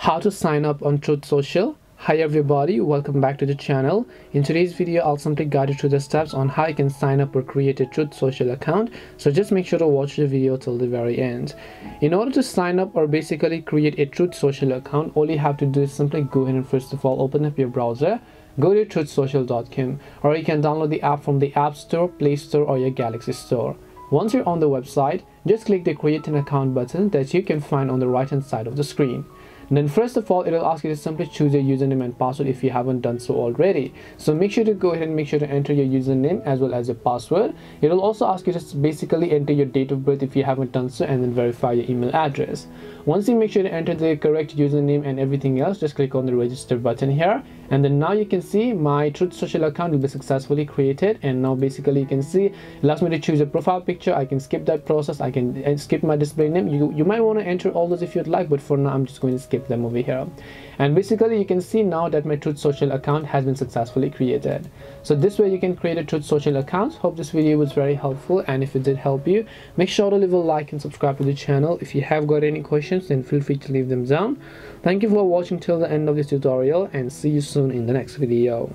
how to sign up on Truth Social. Hi everybody, welcome back to the channel. In today's video, I'll simply guide you through the steps on how you can sign up or create a Truth Social account. So just make sure to watch the video till the very end. In order to sign up or basically create a Truth Social account, all you have to do is simply go ahead and first of all open up your browser go to truthsocial.com or you can download the app from the App Store, Play Store or your Galaxy Store. Once you're on the website, just click the create an account button that you can find on the right hand side of the screen. And then first of all, it'll ask you to simply choose your username and password if you haven't done so already. So make sure to go ahead and make sure to enter your username as well as your password. It'll also ask you to basically enter your date of birth if you haven't done so and then verify your email address. Once you make sure to enter the correct username and everything else, just click on the register button here. And then now you can see my Truth Social account will be successfully created. And now basically you can see it allows me to choose a profile picture. I can skip that process. I can eh, skip my display name. You, you might want to enter all those if you'd like, but for now I'm just going to skip them over here and basically you can see now that my truth social account has been successfully created so this way you can create a truth social account hope this video was very helpful and if it did help you make sure to leave a like and subscribe to the channel if you have got any questions then feel free to leave them down thank you for watching till the end of this tutorial and see you soon in the next video